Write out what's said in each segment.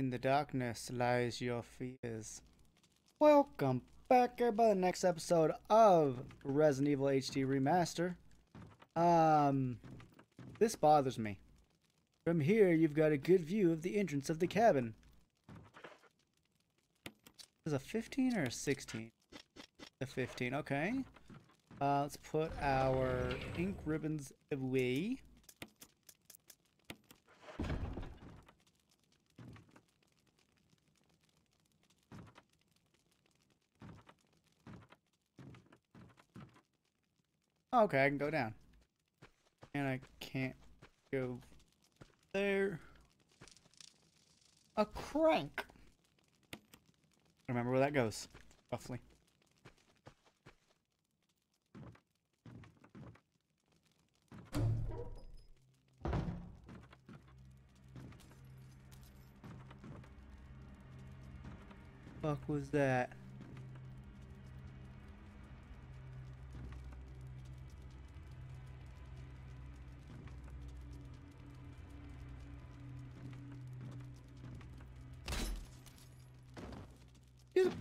In the darkness lies your fears. Welcome back, everybody. The next episode of Resident Evil HD Remaster. Um, this bothers me. From here, you've got a good view of the entrance of the cabin. Is a 15 or a 16? A 15, okay. Uh, let's put our ink ribbons away. Oh, okay, I can go down. And I can't go there. A crank. Remember where that goes, roughly. Fuck was that?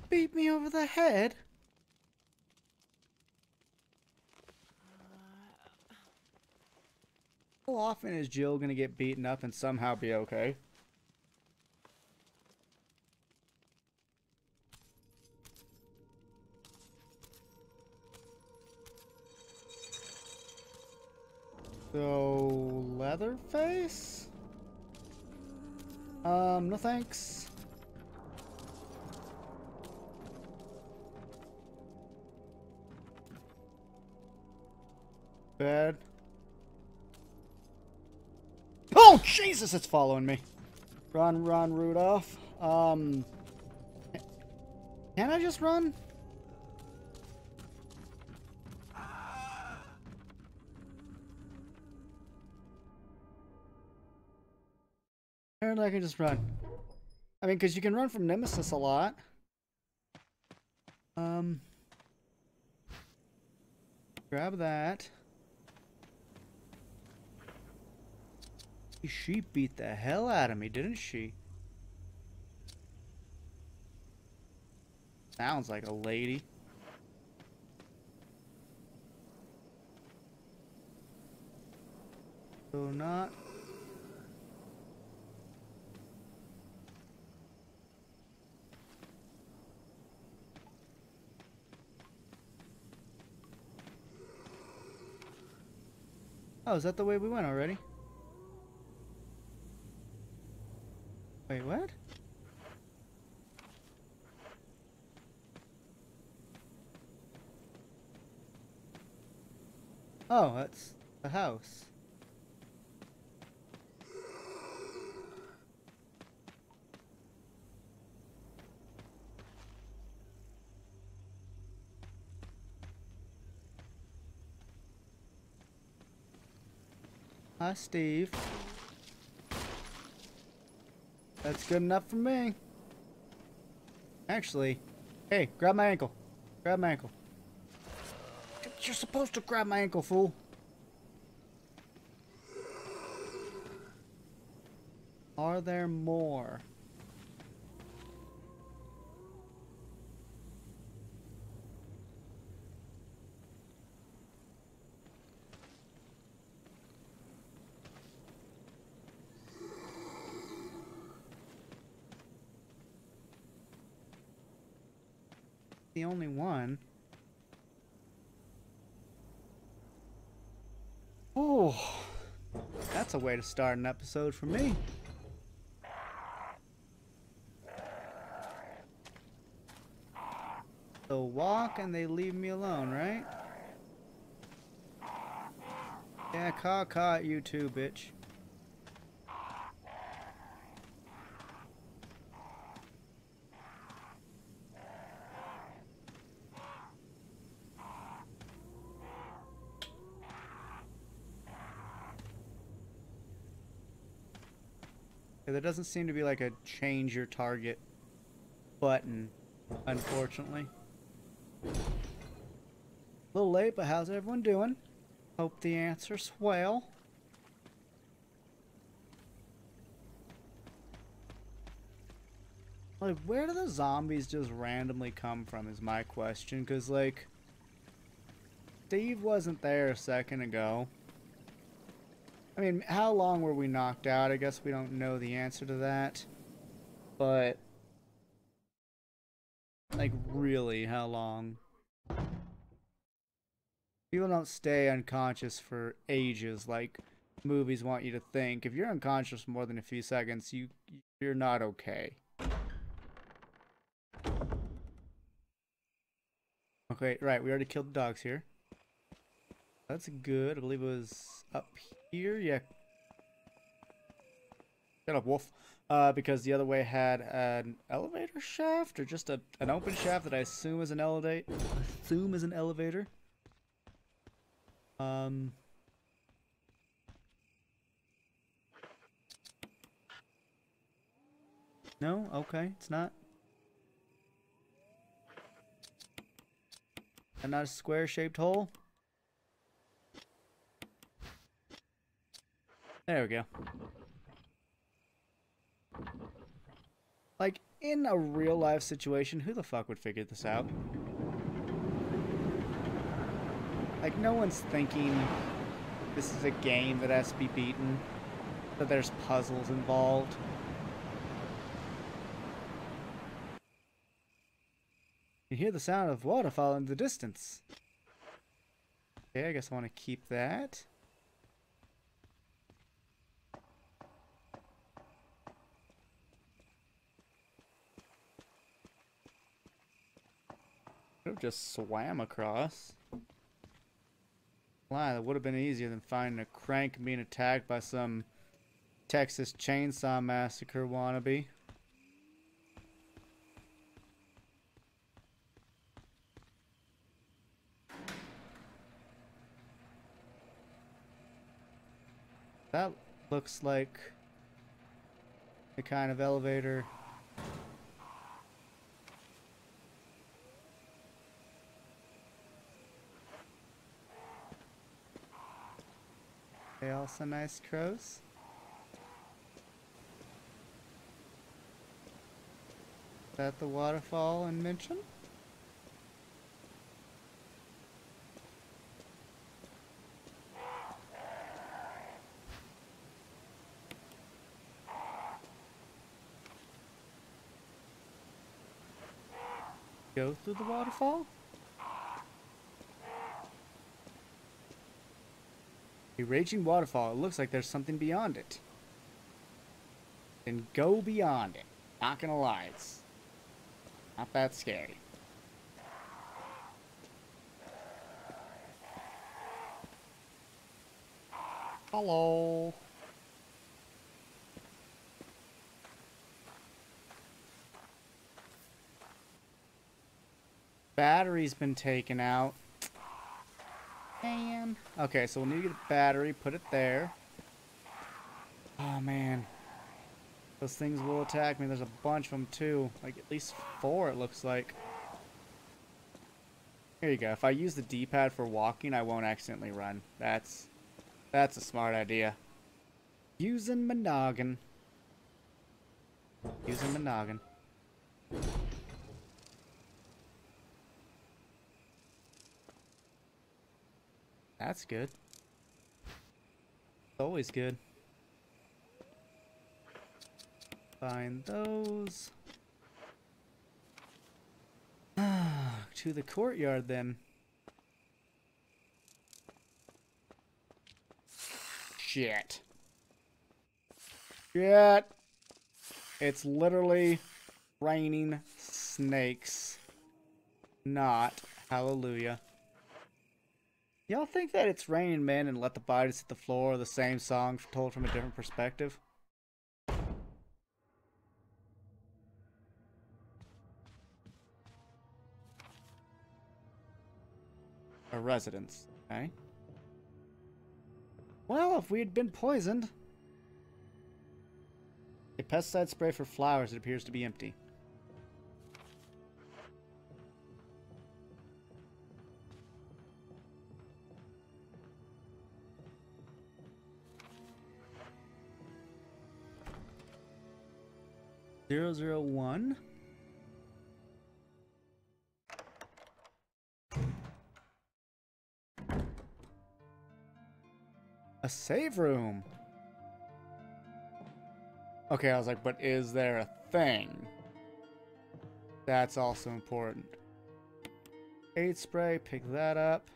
Beat me over the head. How often is Jill gonna get beaten up and somehow be okay? So, Leatherface? Um, no thanks. Bad. Oh, Jesus, it's following me. Run, run, Rudolph. Um, can I just run? Apparently I can just run. I mean, because you can run from Nemesis a lot. Um, grab that. She beat the hell out of me, didn't she? Sounds like a lady. So not. Oh, is that the way we went already? Wait, what? Oh, that's the house. Hi, Steve. That's good enough for me. Actually, hey, grab my ankle. Grab my ankle. You're supposed to grab my ankle, fool. Are there more? Only one. Oh, that's a way to start an episode for me. So walk and they leave me alone, right? Yeah, caw caw at you too, bitch. There doesn't seem to be like a change your target button, unfortunately. A little late, but how's everyone doing? Hope the answer's well. Like, where do the zombies just randomly come from is my question. Because, like, Steve wasn't there a second ago. I mean, how long were we knocked out? I guess we don't know the answer to that. But, like, really, how long? People don't stay unconscious for ages like movies want you to think. If you're unconscious for more than a few seconds, you you're not okay. Okay, right, we already killed the dogs here. That's good. I believe it was up here. Yeah. Got a wolf. Uh, because the other way had an elevator shaft or just a an open shaft that I assume is an elevate assume is an elevator. Um No? Okay, it's not. And not a square shaped hole? There we go. Like, in a real life situation, who the fuck would figure this out? Like, no one's thinking this is a game that has to be beaten, that there's puzzles involved. You hear the sound of waterfall in the distance. Okay, I guess I want to keep that. Could have just swam across. Lie, that would have been easier than finding a crank being attacked by some Texas Chainsaw Massacre wannabe. That looks like the kind of elevator They also nice crows. Is that the waterfall in mention? Go through the waterfall? A raging waterfall. It looks like there's something beyond it. Then go beyond it. Not gonna lie, it's not that scary. Hello. Battery's been taken out. Man. Okay, so we'll need to get a battery, put it there. Oh, man. Those things will attack me. There's a bunch of them, too. Like, at least four, it looks like. Here you go. If I use the D-pad for walking, I won't accidentally run. That's... That's a smart idea. Using my noggin. Using my noggin. That's good. Always good. Find those. to the courtyard then. Shit. Shit. It's literally raining snakes. Not. Hallelujah. Y'all think that it's raining men and let the bodies hit the floor the same song told from a different perspective? A residence, okay? Well, if we had been poisoned... A pesticide spray for flowers, it appears to be empty. Zero zero one. A save room. Okay, I was like, but is there a thing? That's also important. Aid spray, pick that up.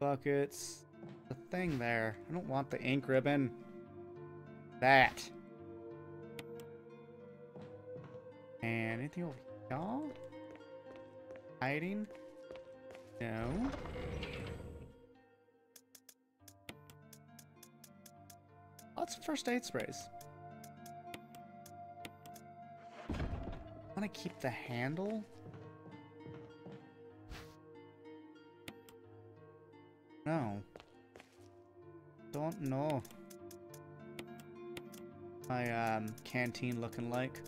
Buckets. The thing there. I don't want the ink ribbon. That. Anything over here? Hiding? No. Lots of first aid sprays. I Want to keep the handle? No. Don't know. My um, canteen looking like.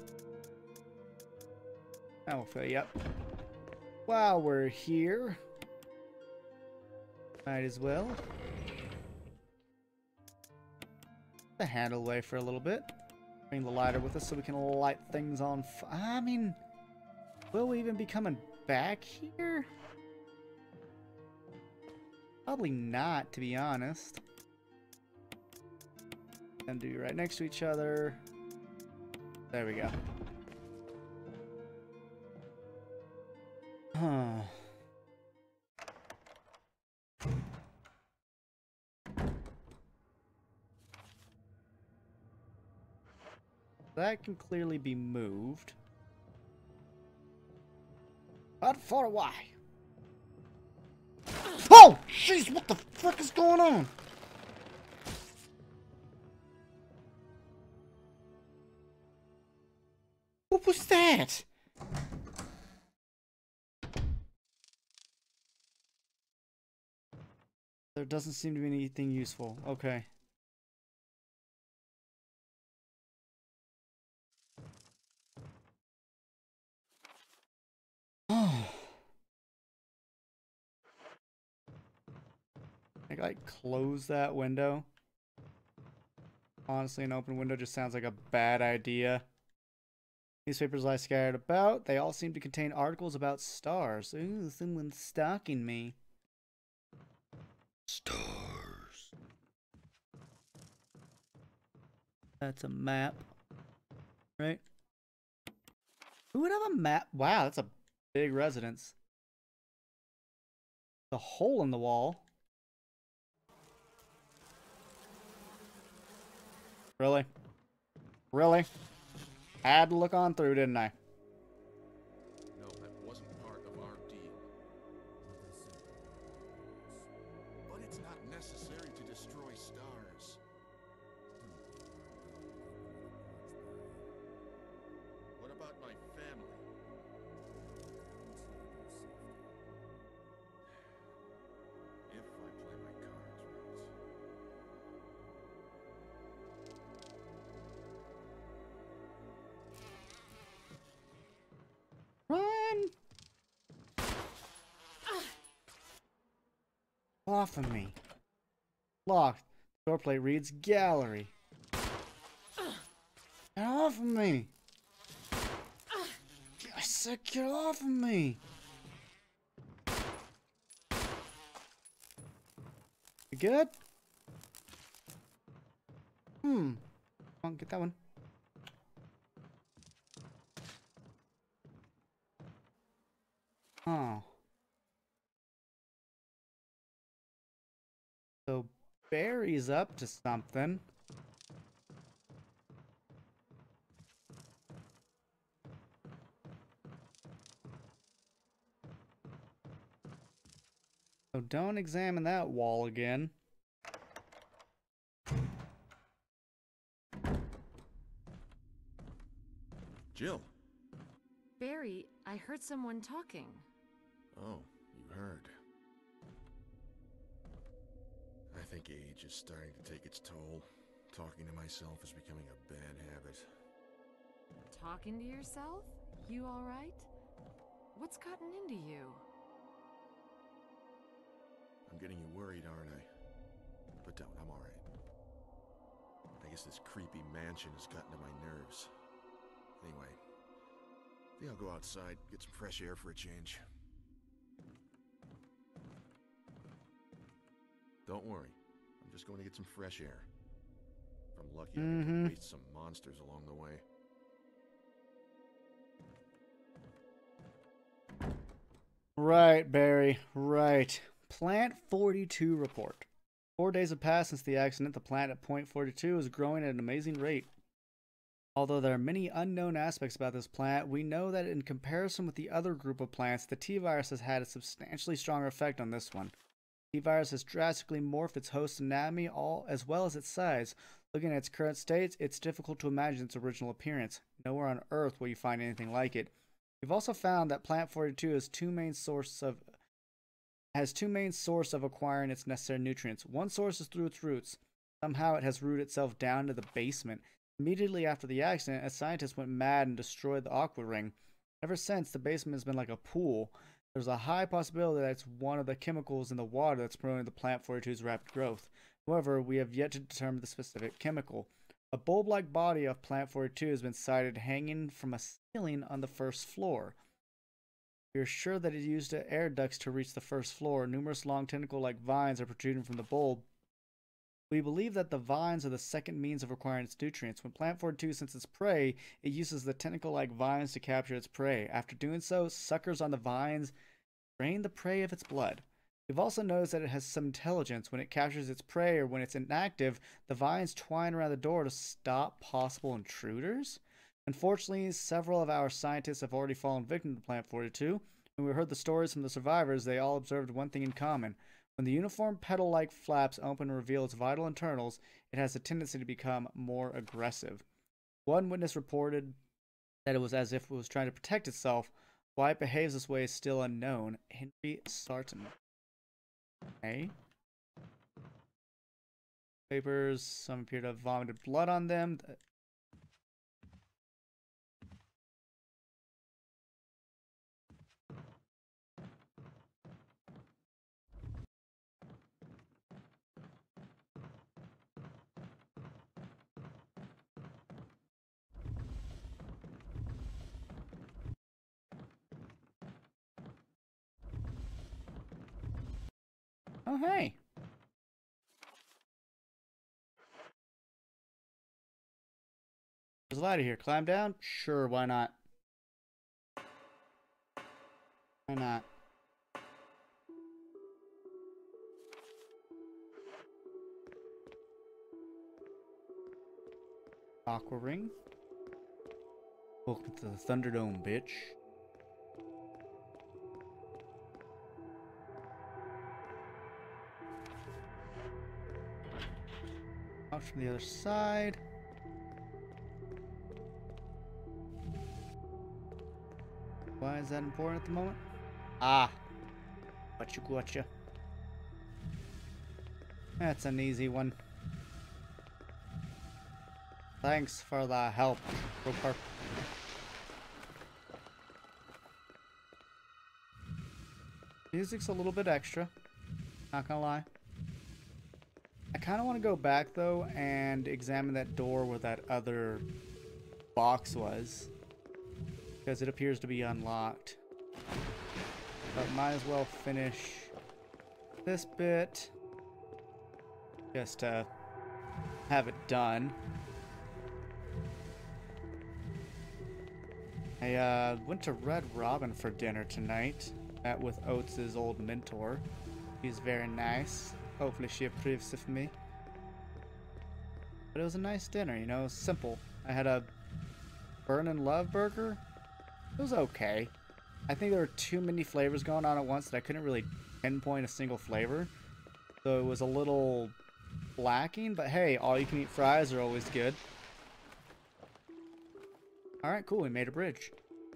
I will fill you up. While we're here, might as well. The handle away for a little bit. Bring the lighter with us so we can light things on I mean, will we even be coming back here? Probably not, to be honest. And do right next to each other. There we go. That can clearly be moved. But for why? Oh! Jeez, what the frick is going on? What was that? There doesn't seem to be anything useful. Okay. I like close that window. Honestly, an open window just sounds like a bad idea. Newspapers lie scattered about. They all seem to contain articles about stars. Ooh, someone's stalking me. Stars. That's a map. Right? Who would have a map? Wow, that's a big residence. The hole in the wall. Really? Really? I had to look on through, didn't I? Off of me. Locked. Door plate reads gallery. Get off of me! I said get off of me! You good? Hmm. Come on, get that one. Oh. So Barry's up to something. So don't examine that wall again. Jill. Barry, I heard someone talking. Oh, you heard. Think age is starting to take its toll. Talking to myself is becoming a bad habit. Talking to yourself? You alright? What's gotten into you? I'm getting you worried, aren't I? But don't, I'm alright. I guess this creepy mansion has gotten to my nerves. Anyway, I think I'll go outside, get some fresh air for a change. Don't worry. I'm Just going to get some fresh air. If I'm lucky, I Mhm. can waste some monsters along the way. Right, Barry. Right. Plant 42 report. Four days have passed since the accident. The plant at Point 42 is growing at an amazing rate. Although there are many unknown aspects about this plant, we know that in comparison with the other group of plants, the T virus has had a substantially stronger effect on this one. T virus has drastically morphed its host anatomy all as well as its size. Looking at its current state, it's difficult to imagine its original appearance. Nowhere on Earth will you find anything like it. We've also found that Plant 42 has two main sources of has two main source of acquiring its necessary nutrients. One source is through its roots. Somehow it has rooted itself down to the basement. Immediately after the accident, a scientist went mad and destroyed the aqua ring. Ever since, the basement has been like a pool. There's a high possibility that it's one of the chemicals in the water that's promoting the plant 42's rapid growth. However, we have yet to determine the specific chemical. A bulb like body of plant 42 has been sighted hanging from a ceiling on the first floor. We are sure that it used air ducts to reach the first floor. Numerous long tentacle like vines are protruding from the bulb. We believe that the vines are the second means of acquiring its nutrients. When plant 42 senses prey, it uses the tentacle like vines to capture its prey. After doing so, suckers on the vines drain the prey of its blood. We've also noticed that it has some intelligence. When it captures its prey or when it's inactive, the vines twine around the door to stop possible intruders. Unfortunately, several of our scientists have already fallen victim to Plant 42. When we heard the stories from the survivors, they all observed one thing in common. When the uniform petal like flaps open and reveal its vital internals, it has a tendency to become more aggressive. One witness reported that it was as if it was trying to protect itself. Why it behaves this way is still unknown. Henry Sarton. Okay. Papers, some appear to have vomited blood on them. Oh, hey. There's a ladder here. Climb down? Sure, why not? Why not? Aqua ring. Welcome to the Thunderdome, bitch. Out from the other side. Why is that important at the moment? Ah. Gotcha, gotcha. That's an easy one. Thanks for the help, Trooper. Music's a little bit extra. Not gonna lie. I kind of want to go back though and examine that door where that other box was. Because it appears to be unlocked. But might as well finish this bit. Just to have it done. I uh, went to Red Robin for dinner tonight. Met with Oates' old mentor. He's very nice. Hopefully she approves of me. But it was a nice dinner, you know, simple. I had a Burnin' Love burger. It was okay. I think there were too many flavors going on at once that I couldn't really pinpoint a single flavor. So it was a little lacking, but hey, all you can eat fries are always good. Alright, cool, we made a bridge.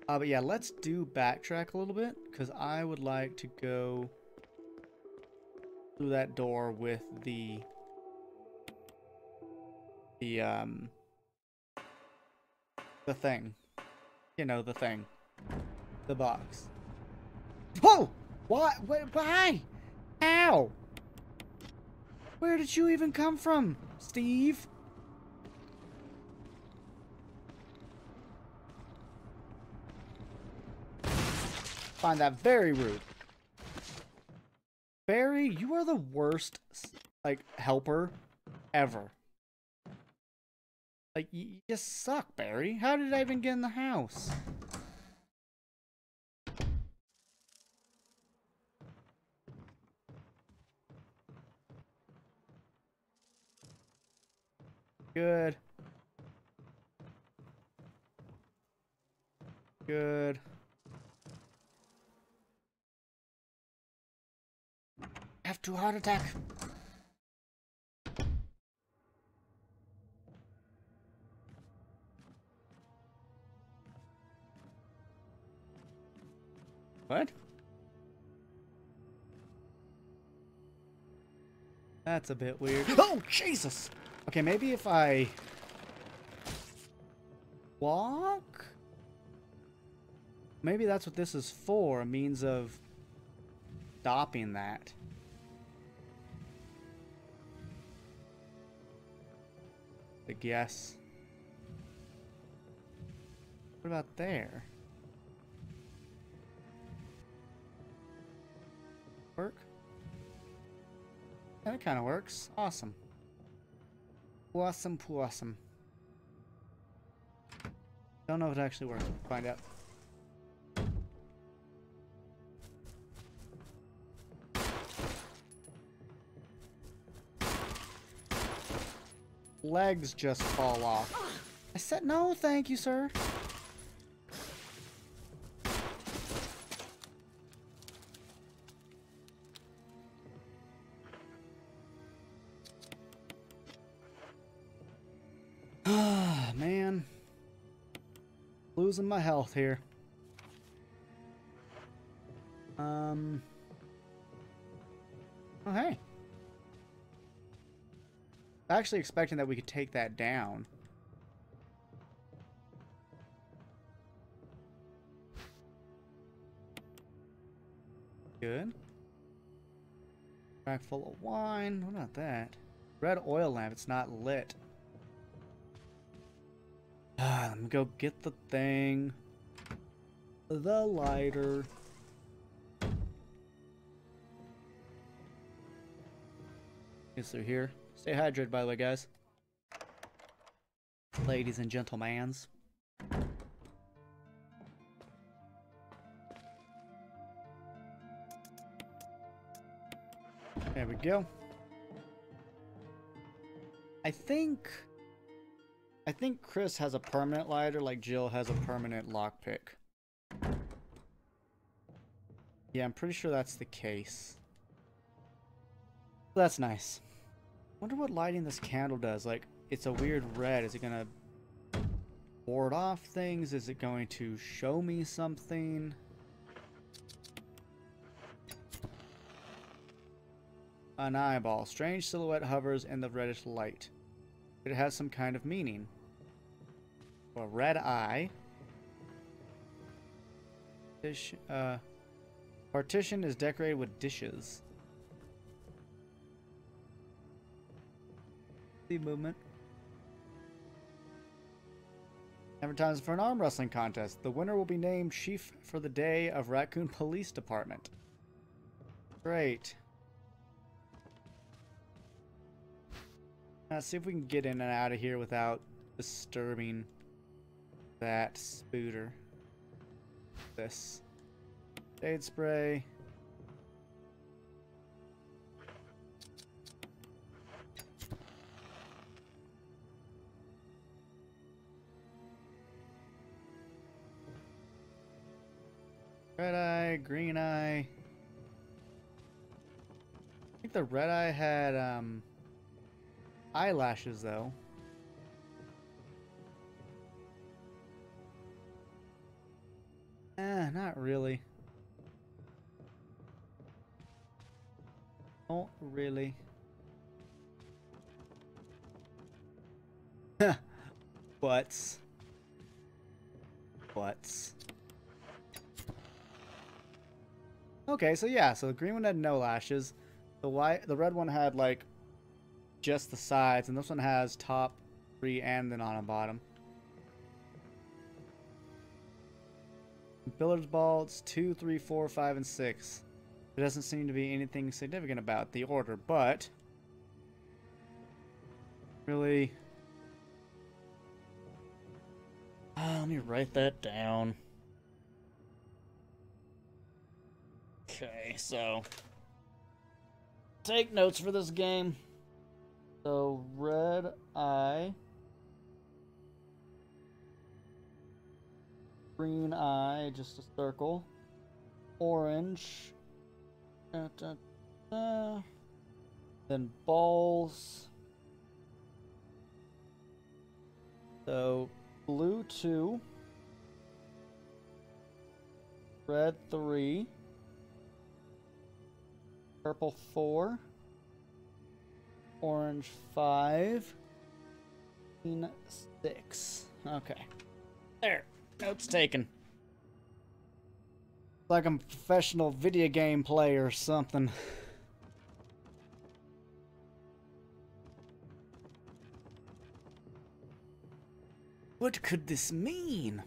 Uh, but yeah, let's do backtrack a little bit, because I would like to go through that door with the the um the thing. You know, the thing. The box. Whoa! What? Wait, why? How? Where did you even come from, Steve? Find that very rude. Barry, you are the worst like helper ever. Like you, just suck, Barry. How did I even get in the house? Good. Good. Have to heart attack. What? That's a bit weird. Oh, Jesus! Okay, maybe if I... Walk? Maybe that's what this is for, a means of stopping that. Guess. What about there? Work? That kind of works. Awesome. Awesome, awesome. Don't know if it actually works. We'll find out. Legs just fall off. I said no, thank you, sir. Ah, man. Losing my health here. Um. Oh, hey. Actually expecting that we could take that down. Good. Rack full of wine. What about that? Red oil lamp. It's not lit. Ah, let me go get the thing. The lighter. Guess they're here. Stay hydrated, by the way, guys. Ladies and gentlemans. There we go. I think... I think Chris has a permanent lighter like Jill has a permanent lockpick. Yeah, I'm pretty sure that's the case. That's nice. Wonder what lighting this candle does. Like, it's a weird red. Is it gonna ward off things? Is it going to show me something? An eyeball. Strange silhouette hovers in the reddish light. It has some kind of meaning. A red eye. Dish, uh, partition is decorated with dishes. The movement. Advertising for an arm wrestling contest. The winner will be named Chief for the Day of Raccoon Police Department. Great. Let's see if we can get in and out of here without disturbing that spooter. This. Shade spray. Red eye, green eye. I think the red eye had um eyelashes though. Eh, not really. Not really. Butts. Butts. Okay, so yeah, so the green one had no lashes. The white, the red one had like just the sides, and this one has top, three, and then on a bottom. Billiards balls two, three, four, five, and six. There doesn't seem to be anything significant about the order, but Really? Ah, let me write that down. Okay, so take notes for this game. So red eye, green eye, just a circle, orange, da, da, da. then balls. So blue two, red three, purple four, orange five, green six. Okay, there. Notes taken. Like I'm a professional video game player or something. What could this mean?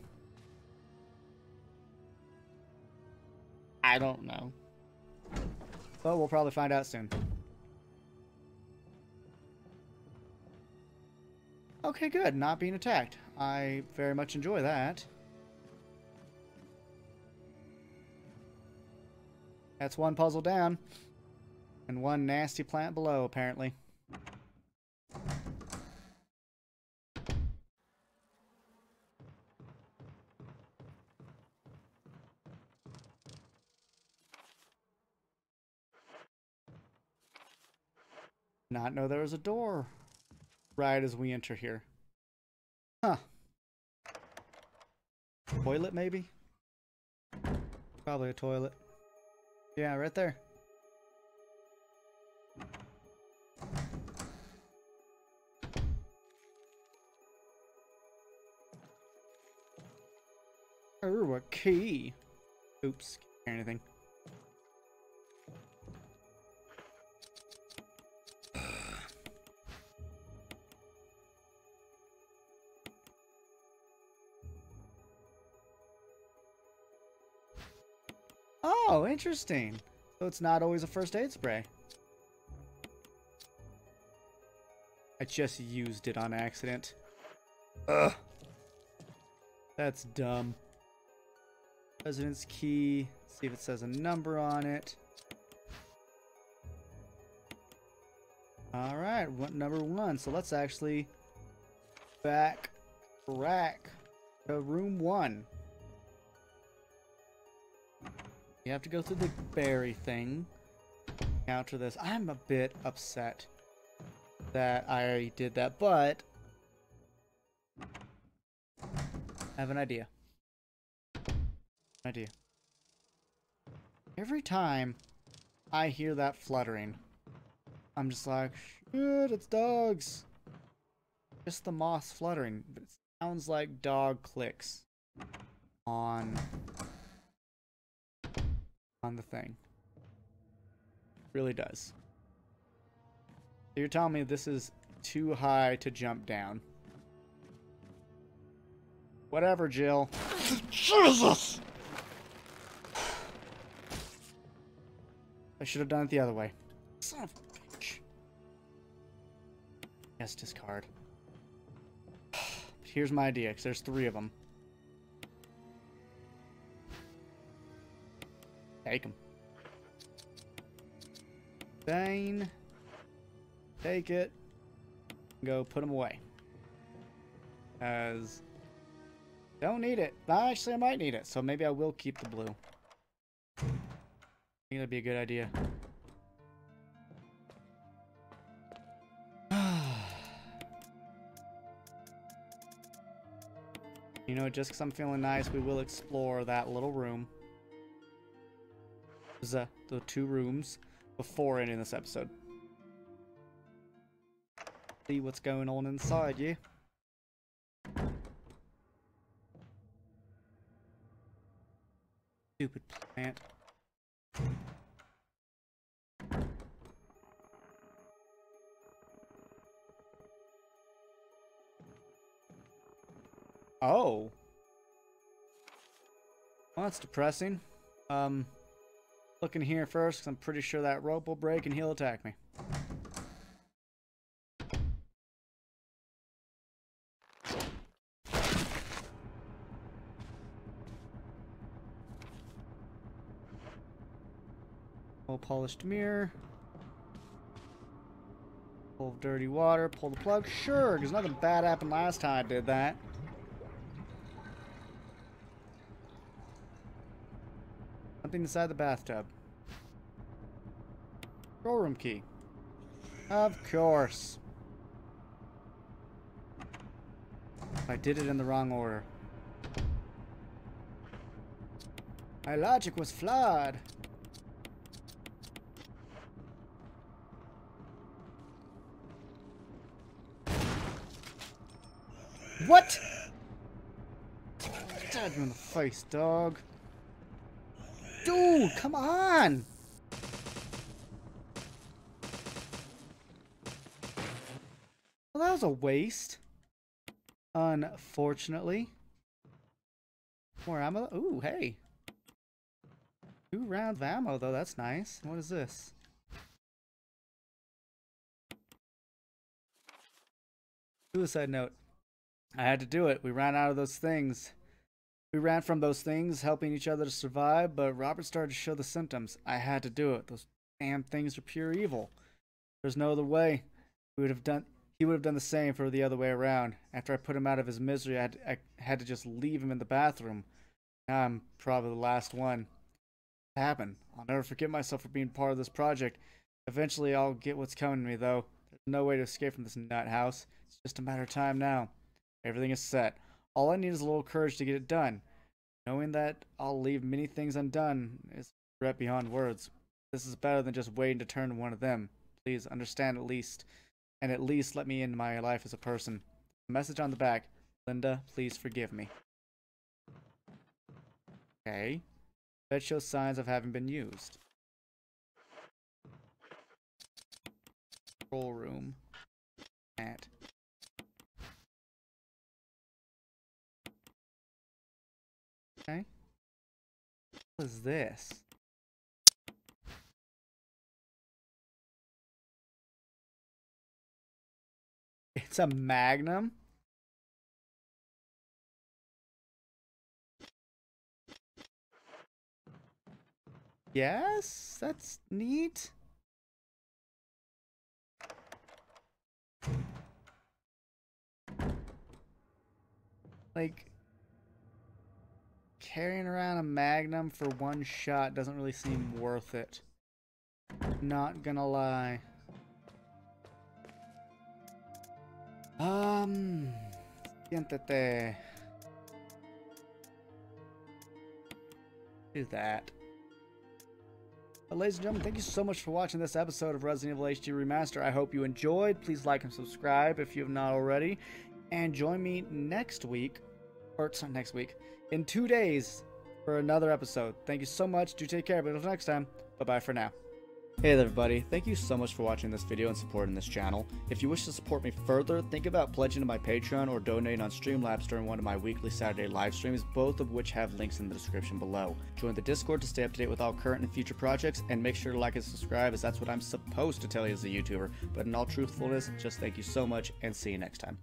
I don't know. But we'll probably find out soon. Okay, good. Not being attacked. I very much enjoy that. That's one puzzle down. And one nasty plant below, apparently. Not know there was a door right as we enter here. Huh. Toilet, maybe? Probably a toilet. Yeah, right there. Oh, a key. Oops, can't hear anything. Interesting. So it's not always a first aid spray. I just used it on accident. Ugh. That's dumb. Residence key. See if it says a number on it. Alright, number one. So let's actually back rack to room one. You have to go through the berry thing. Counter this. I'm a bit upset that I did that, but I have an idea. Idea. Every time I hear that fluttering, I'm just like, shit, it's dogs. Just the moss fluttering, but it sounds like dog clicks on on the thing. Really does. So you're telling me this is too high to jump down. Whatever, Jill. Jesus! I should have done it the other way. Son of a bitch. Yes, discard. Here's my idea, because there's three of them. Take them. Bane. Take it. Go put them away. As don't need it. Actually, I might need it, so maybe I will keep the blue. I think that'd be a good idea. you know, just because I'm feeling nice, we will explore that little room the, two rooms before ending this episode. See what's going on inside you. Stupid plant. Oh. Well, that's depressing. Um, Look in here first, because I'm pretty sure that rope will break and he'll attack me. Full polished mirror. Full of dirty water. Pull the plug. Sure, because nothing bad happened last time I did that. Something inside the bathtub. Control room key. Of course. I did it in the wrong order. My logic was flawed. What? You in the face, dog. Dude, come on! Well, that was a waste. Unfortunately. More ammo. Ooh, hey. Two rounds of ammo, though. That's nice. What is this? Suicide note. I had to do it. We ran out of those things. We ran from those things, helping each other to survive, but Robert started to show the symptoms. I had to do it. Those damn things are pure evil. There's no other way. Would have done he would have done the same for the other way around. After I put him out of his misery, I had, I had to just leave him in the bathroom. Now I'm probably the last one. It happened. I'll never forget myself for being part of this project. Eventually, I'll get what's coming to me, though. There's no way to escape from this nut house. It's just a matter of time now. Everything is set. All I need is a little courage to get it done. Knowing that I'll leave many things undone is regret beyond words. This is better than just waiting to turn one of them. Please understand at least and at least let me into my life as a person. Message on the back. Linda, please forgive me. Okay. Bed shows signs of having been used. Control room. At. Is this? It's a magnum? Yes, that's neat. Like, carrying around a magnum for one shot doesn't really seem worth it. Not gonna lie. Um, siéntate. Do that. But ladies and gentlemen, thank you so much for watching this episode of Resident Evil HD Remaster. I hope you enjoyed. Please like and subscribe if you have not already. And join me next week, or not next week, in two days for another episode. Thank you so much. Do take care. But until next time, bye-bye for now. Hey there everybody, thank you so much for watching this video and supporting this channel. If you wish to support me further, think about pledging to my Patreon or donating on Streamlabs during one of my weekly Saturday live streams, both of which have links in the description below. Join the Discord to stay up to date with all current and future projects, and make sure to like and subscribe as that's what I'm supposed to tell you as a YouTuber. But in all truthfulness, just thank you so much and see you next time.